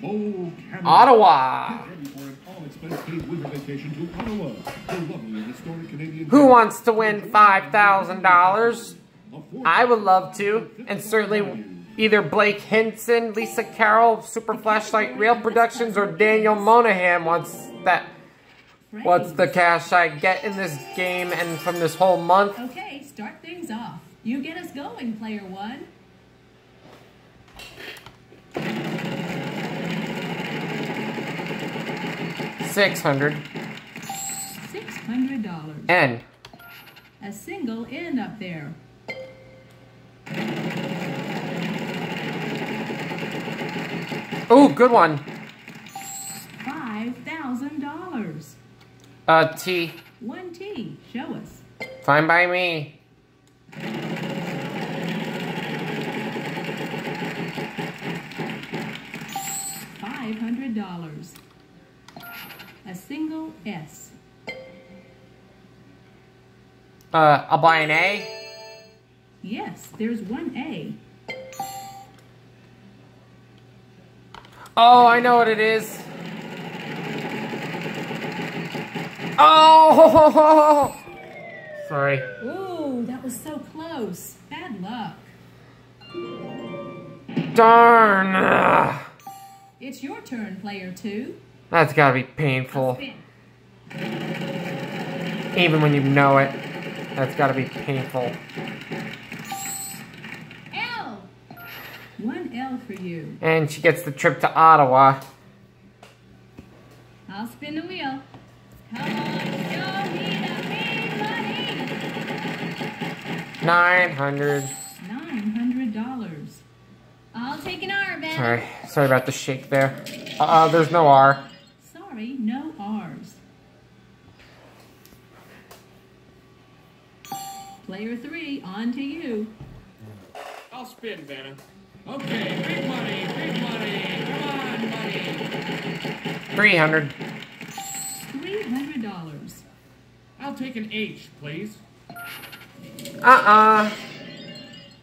Canada. Ottawa. Get ready for an all-expense paid winter vacation to Ottawa, the lovely historic Canadian. Who wants to win $5,000? I would love to, and certainly either Blake Hinson, Lisa Carroll, Super Flashlight Real Productions, or Daniel Monahan wants that. What's the cash I get in this game and from this whole month? Okay, start things off. You get us going, player one. Six hundred. Six hundred dollars. N. A single in up there. Oh, good one. Five thousand dollars. Uh, T. One T. Show us. Fine by me. Five hundred dollars. A single S. Uh, I'll buy an A. Yes, there's one A. Oh, I know what it is. Oh! Sorry. Ooh, that was so close. Bad luck. Darn. It's your turn, player two. That's gotta be painful. Even when you know it. That's gotta be painful. L. One L for you. And she gets the trip to Ottawa. I'll spin the wheel. Come on, show me the big money. 900. Nine hundred dollars. I'll take an R, Ben. Sorry. Sorry about the shake there. Uh, there's no R. Sorry, no R's. Player three, on to you. I'll spin, Vanna. Okay, big money, big money. Come on, money. 300. Three hundred dollars. I'll take an H, please. Uh-uh.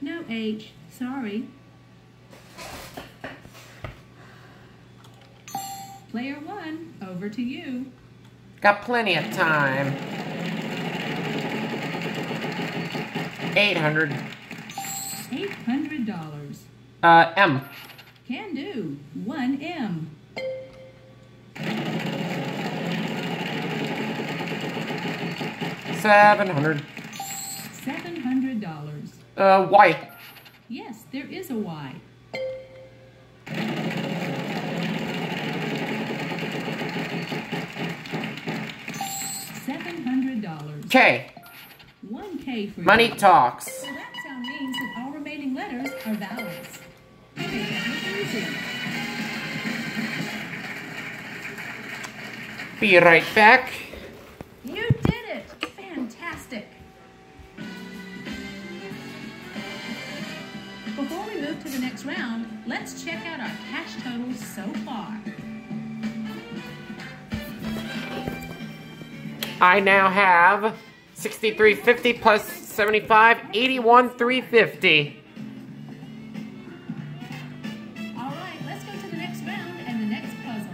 No H. Sorry. Player one, over to you. Got plenty of time. 800. Eight hundred dollars. Uh, M. Can do. One M. Seven hundred. Seven hundred dollars. Uh, Y. Yes, there is a Y. Seven hundred dollars. K. One K for Money you. talks. So that sound means that all remaining letters are vowels. Okay, that was easy. Be right back. You did it! Fantastic! Before we move to the next round, let's check out our cash totals so far. I now have 6350 plus 75, 81 350. All right, let's go to the next round and the next puzzle.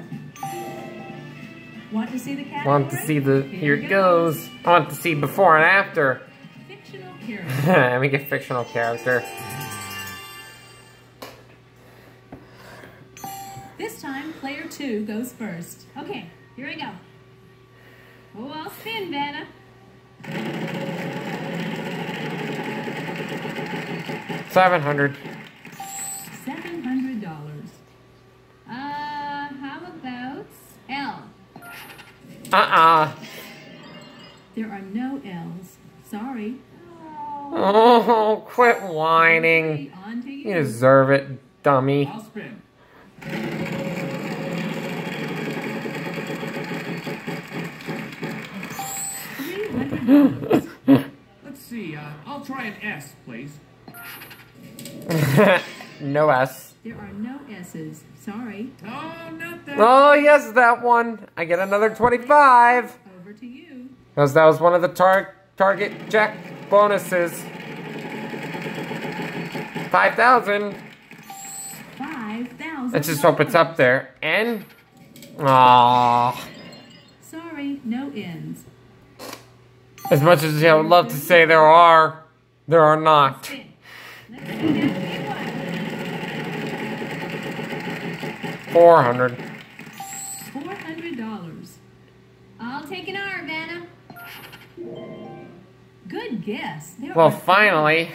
Want to see the category? Want to see the, here it goes. I want to see before and after. Fictional character. Let me get fictional character. This time, player two goes first. Okay, here we go. Oh, I'll spin, Vanna. Seven hundred. Seven hundred dollars. Uh, how about L? Uh-uh. There are no L's. Sorry. Oh, quit whining. Okay, You you. deserve it, dummy. I'll spin. Three hundred dollars. Let's see, uh, I'll try an S, please. no S. There are no S's. Sorry. Oh, not that. Oh, yes, that one. I get another 25. Over to you. Because that was one of the tar target jack bonuses. 5,000. Five thousand thousand. Let's just hope it's up there. N? Aww. Sorry, no ends. As much as I would love to say there are, there are not. Spin. Let's see that big one. 400. Four hundred dollars. I'll take an R, Vanna. Good guess. There Well, finally,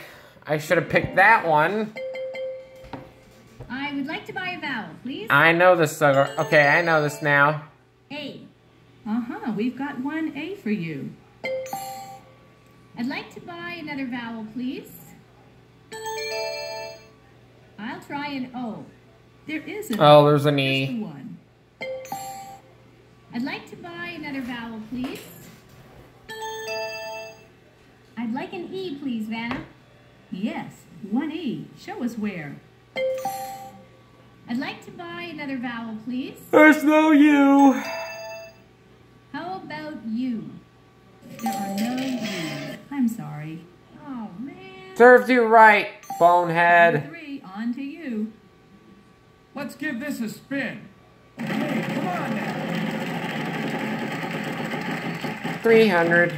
I should have picked that one. I would like to buy a vowel, please. I know this sugar. Okay, I know this now. A. Uh huh. We've got one A for you. I'd like to buy another vowel, please. I'll try an O. There is an Oh, there's an Just the E. one. I'd like to buy another vowel, please. I'd like an E, please, Vanna. Yes, one E. Show us where. I'd like to buy another vowel, please. There's no U. How about you? There are no U's. I'm sorry. Oh, man. Serves you right, bonehead. Three. On to you. Let's give this a spin. Okay, come on now. 300.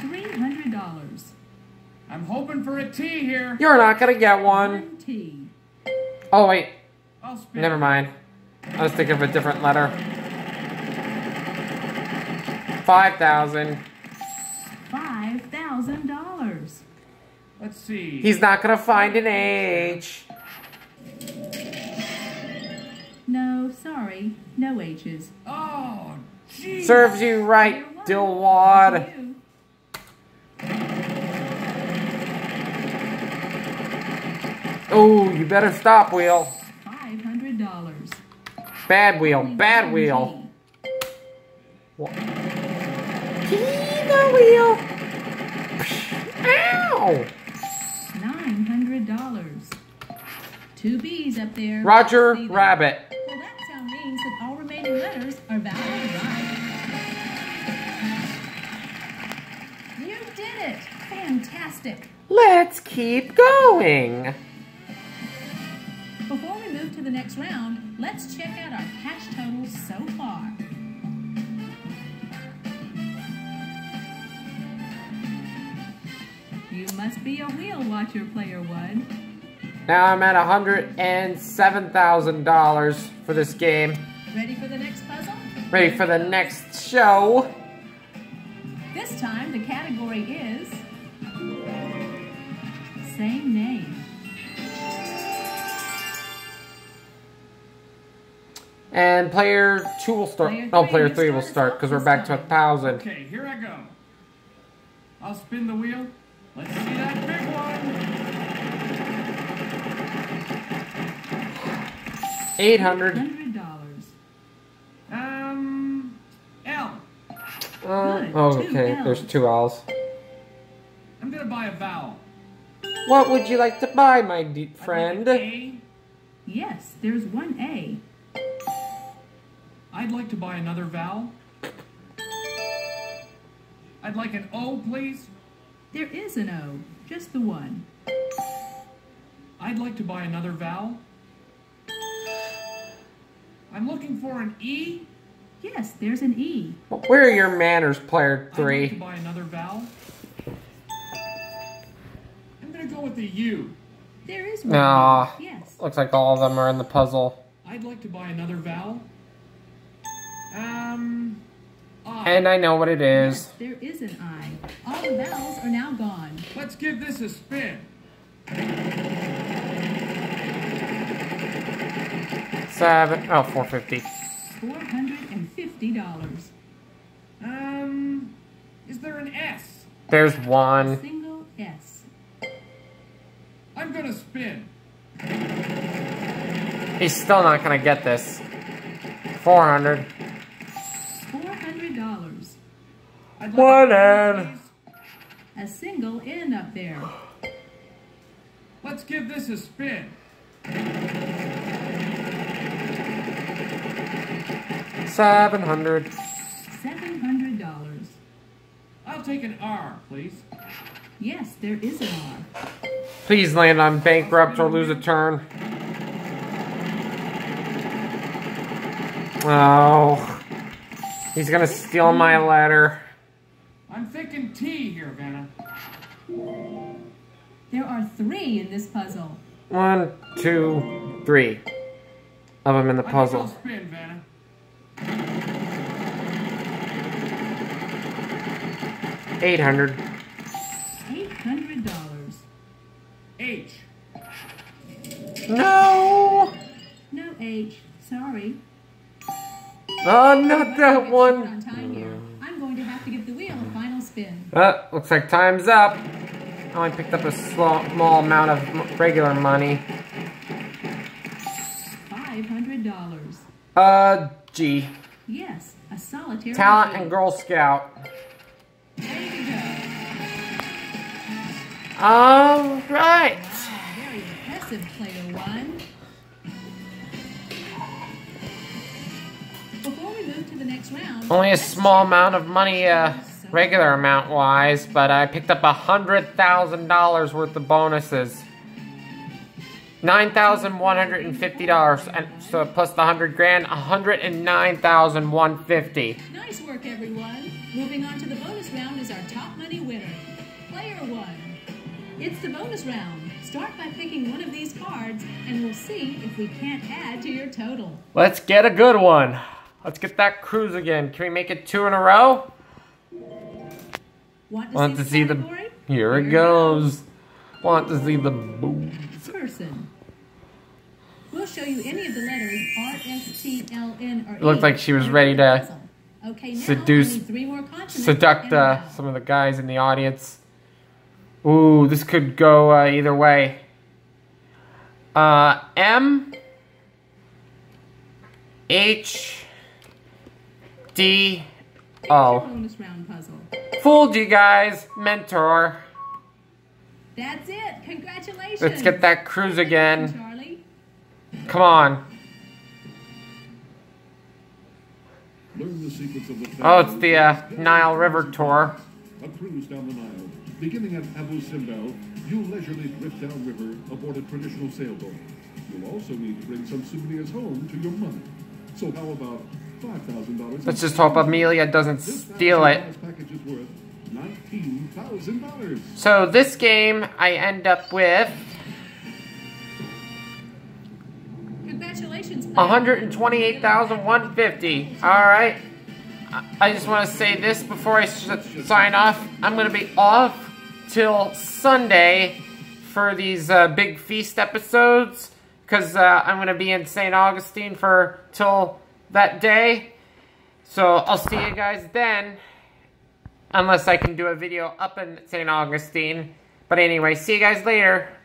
Three hundred dollars. I'm hoping for a T here. You're not gonna get one. One T. Oh, wait. I'll spin. Never mind. I was thinking of a different letter. 5,000. Five thousand dollars. Let's see. He's not gonna find an H. No, sorry. No H's. Oh, gee. Serves you right, welcome. Dilwad. You. Oh, you better stop, wheel. Five hundred dollars. Bad wheel, bad wheel. What? The wheel. Ow! Nine hundred dollars. Two B's up there. Roger Rabbit. Well, that sound means that all remaining letters are vowel right. You did it! Fantastic! Let's keep going. Before we move to the next round, let's check out our cash totals so far. You must be a wheel watcher, player one. Now I'm at $107,000 for this game. Ready for the next puzzle? Ready for the next show. This time the category is same name. And player two will start. Player oh, three, player three will start us start off because we're back to a thousand. Okay, here I go. I'll spin the wheel. Let's see that big one. 800. Hundred dollars. Um, L. Uh, Good, oh, two okay. L's. There's two L's. I'm gonna buy a vowel. What would you like to buy, my de- I'd like friend? A. Yes, there's one A. I'd like to buy another vowel. I'd like an O, please. There is an O, just the one. I'd like to buy another vowel. I'm looking for an E. Yes, there's an E. Where are your manners, player three? I'd like to three? buy another vowel. I'm gonna go with the U. There is one. Aw. Yes. Looks like all of them are in the puzzle. I'd like to buy another vowel. Um, I. And I know what it is. Yes, there is an I. All the vowels are now gone. Let's give this a spin. Seven. Oh, 450. Four hundred and fifty dollars. Um, is there an S? There's one. Single S. I'm gonna spin. He's still not gonna get this. 400. Four hundred dollars. I'd like One a N. please. A single N up there. Let's give this a spin. 700. Seven hundred dollars. I'll take an R, please. Yes, there is an R. Please land on bankrupt or lose a turn. Oh. He's gonna steal my letter. I'm thinking T here, Vanna. There are three in this puzzle. One, two, three of them in the I I'll puzzle. spin, Vanna. Eight hundred. Eight hundred dollars. H. No! No H. Sorry. Oh, not that one. Spin. Uh, looks like time's up. I only picked up a small, amount of regular money. Five hundred dollars. Uh, G. Yes, a solitary. Talent and Girl Scout. To go. Alright. Very impressive, player one. Before we move to the next round, Only a small amount of money, uh, regular amount wise, but I picked up a hundred thousand dollars worth of bonuses. Nine thousand one hundred and fifty dollars, and so plus the hundred grand, a hundred and nine thousand one fifty. Nice work, everyone. Moving on to the bonus round is our top money winner. Player one. It's the bonus round. Start by picking one of these cards, and we'll see if we can't add to your total. Let's get a good one. Let's get that cruise again. Can we make it two in a row? Want to Want see to see the. Here it goes. Want to see the boobs. Person. We'll show you any of the letters R, S, T, L, N, or It looked like she was ready to. Okay, now seduce- only three more Seduct uh, some of the guys in the audience. Ooh, this could go uh, either way. Uh, M H D O. bonus round. Fooled you guys, mentor. That's it. Congratulations. Let's get that cruise again. Charlie. Come on. Learn the secrets of the Oh, it's the uh, Nile River tour. A cruise down the Nile. Beginning at Abu Simbel, you'll leisurely drift downriver aboard a traditional sailboat. You'll also need to bring some souvenirs home to your mother. So how about $5,000? Let's just hope Amelia doesn't steal it. $5,000 package is worth $19,000. So this game, I end up with Congratulations. player. 128,150. All right. I- I just want to say this before I sign off. I'm going to be off till Sunday for these uh, big feast episodes because uh, I'm going to be in St. Augustine for till that day. So I'll see you guys then. Unless I can do a video up in St. Augustine. But anyway, see you guys later.